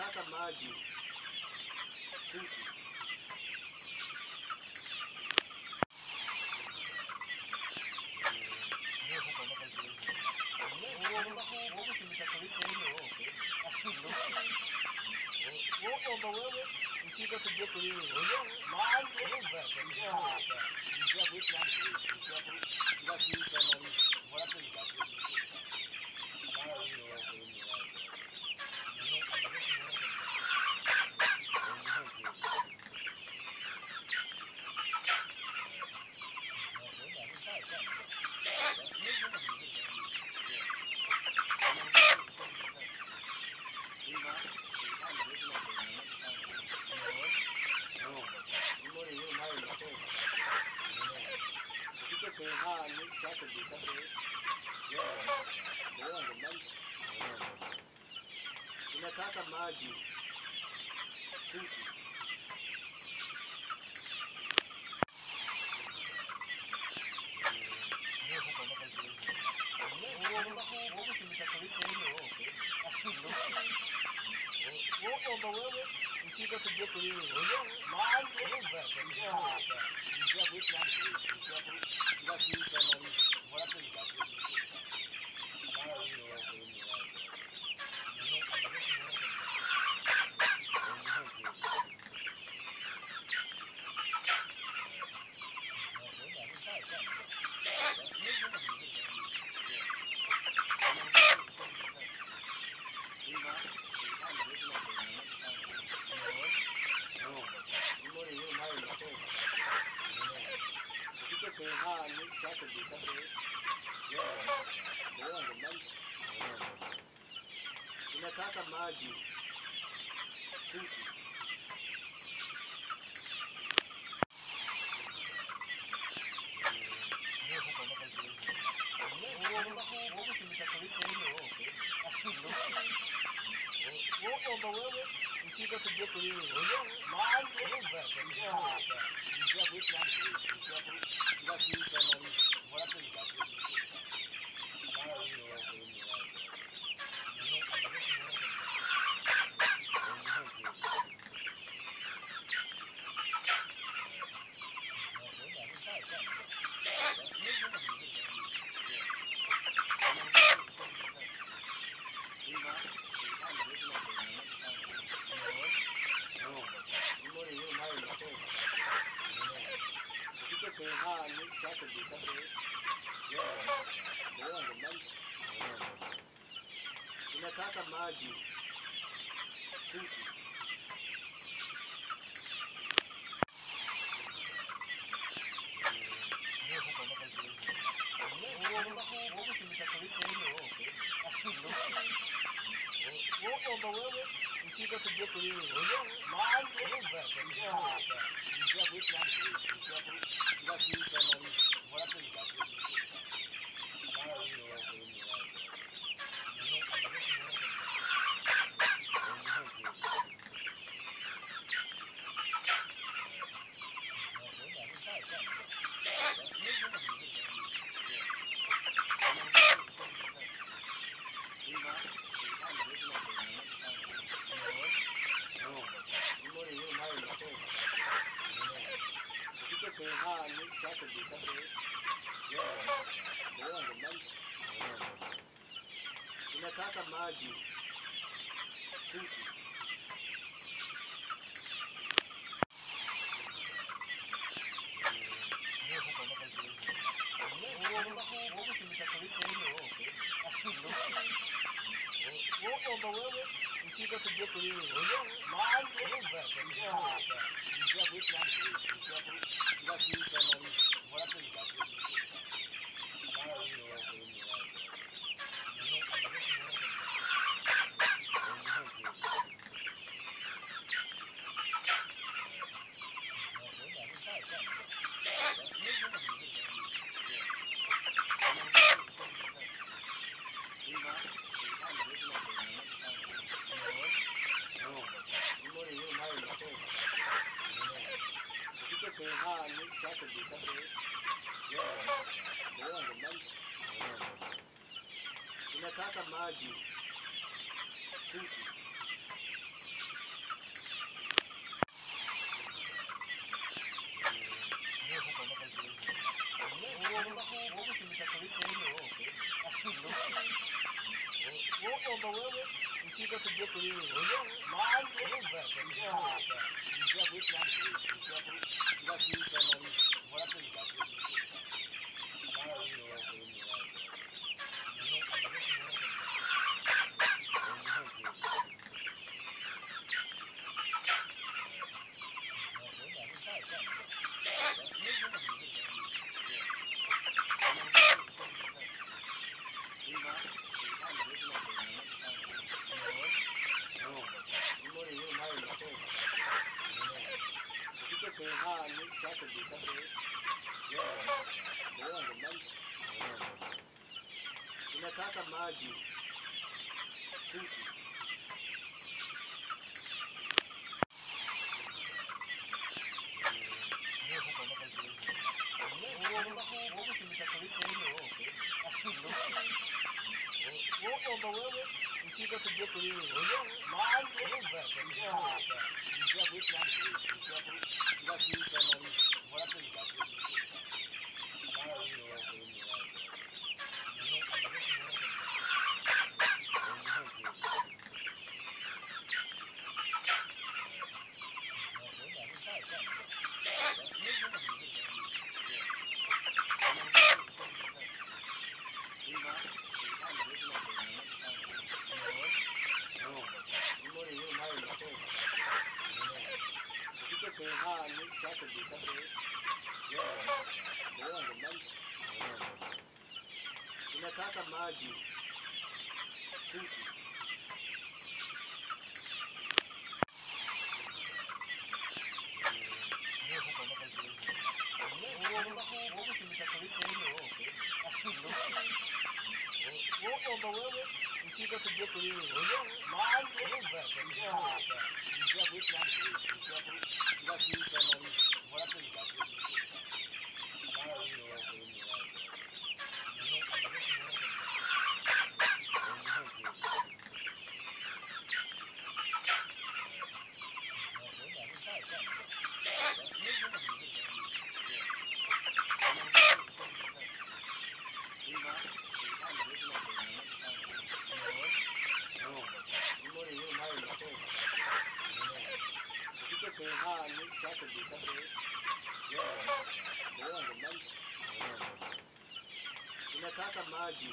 Unataka maji uomba wewe inataka maji. Unataka maji Thank you. Kuri wewe nanjye unataka maji Unataka maji uomba wewe ukiga tujye kuri wewe nanjye Thank you. Unataka maji Uomba wewe ukija tujue kuliwe. Unataka maji Uomba wewe ukija tujue kuliwe. Unataka maji Uomba Unataka maji